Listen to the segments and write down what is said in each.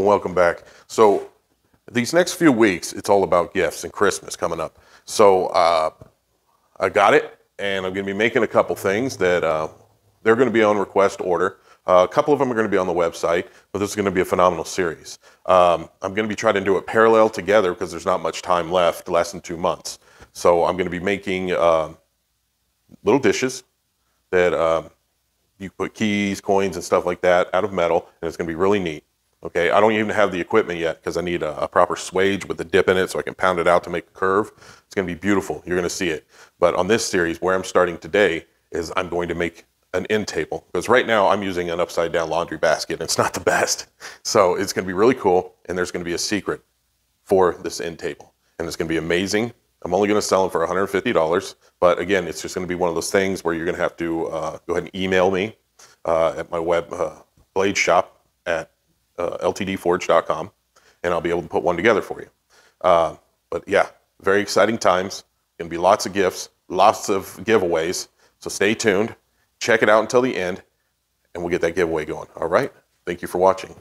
and welcome back. So, these next few weeks, it's all about gifts and Christmas coming up. So, uh, I got it, and I'm going to be making a couple things that uh, they're going to be on request order. Uh, a couple of them are going to be on the website, but this is going to be a phenomenal series. Um, I'm going to be trying to do it parallel together because there's not much time left, less than two months. So, I'm going to be making uh, little dishes that um, you put keys, coins, and stuff like that out of metal, and it's going to be really neat. Okay, I don't even have the equipment yet because I need a, a, proper swage with a dip in it so I can pound it out to make a curve. It's going to be beautiful. You're going to see it. But on this series, where I'm starting today is I'm going to make an end table because right now I'm using an upside down laundry basket and it's not the best. So it's going to be really cool, and there's going to be a secret for this end table, and it's going to be amazing. I'm only going to sell them for $150, but again, it's just going to be one of those things where you're going to have to uh, go ahead and email me uh, at my web uh, blade shop at uh, ltdforge.com, and I'll be able to put one together for you. Uh, but yeah, very exciting times. Going to be lots of gifts, lots of giveaways. So stay tuned. Check it out until the end, and we'll get that giveaway going. All right. Thank you for watching.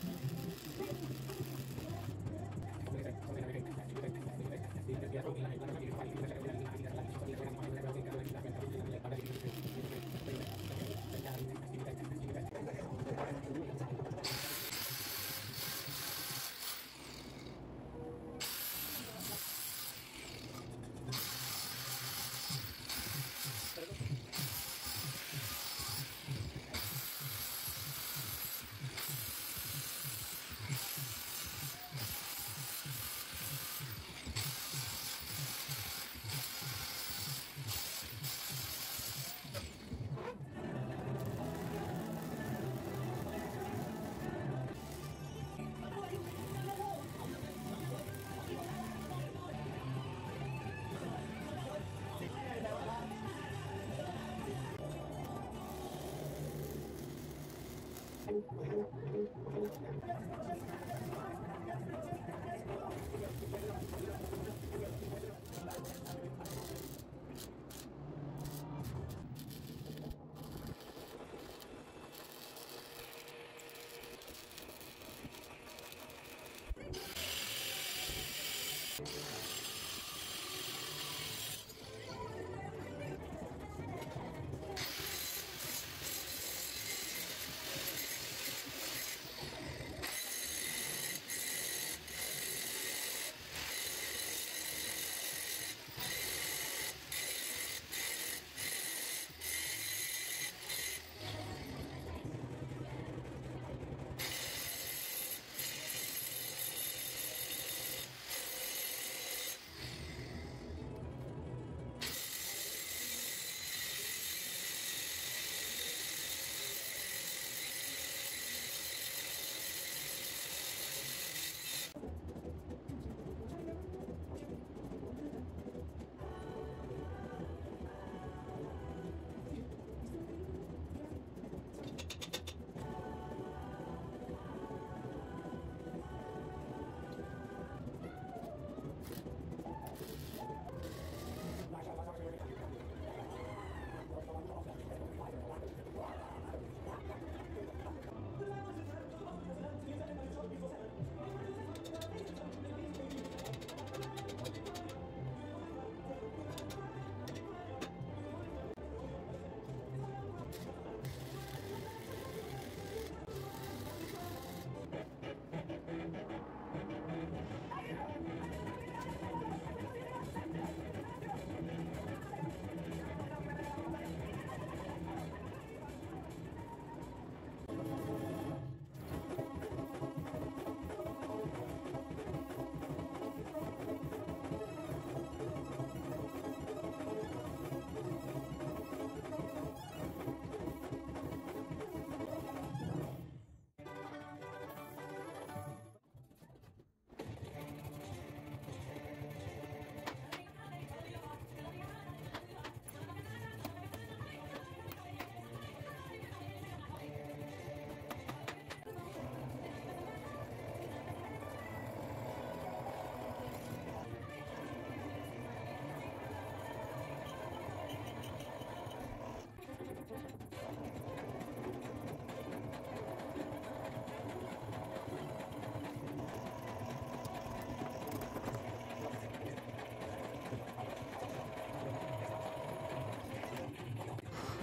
Thank you.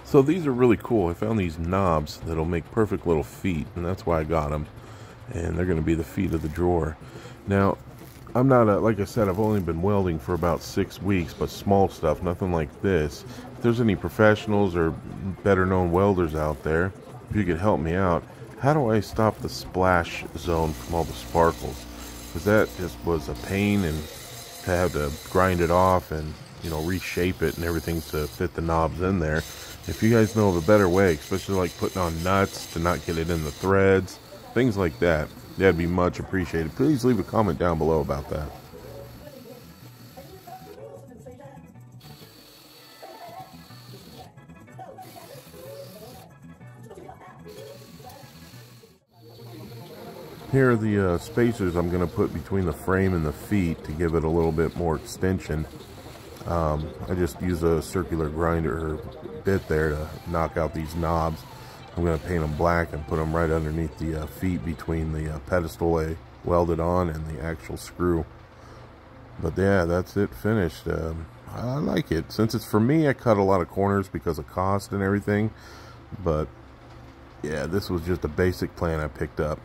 So these are really cool. I found these knobs that'll make perfect little feet, and that's why I got them. And they're going to be the feet of the drawer. Now, I'm not, a, like I said, I've only been welding for about six weeks, but small stuff, nothing like this. If there's any professionals or better known welders out there, if you could help me out, how do I stop the splash zone from all the sparkles? Because that just was a pain and to have to grind it off and, you know, reshape it and everything to fit the knobs in there. If you guys know of a better way, especially like putting on nuts to not get it in the threads, things like that, that'd be much appreciated. Please leave a comment down below about that. Here are the uh, spacers I'm going to put between the frame and the feet to give it a little bit more extension. Um, I just use a circular grinder bit there to knock out these knobs. I'm going to paint them black and put them right underneath the uh, feet between the uh, pedestal I welded on and the actual screw. But yeah, that's it finished. Um, I like it. Since it's for me, I cut a lot of corners because of cost and everything. But yeah, this was just a basic plan I picked up.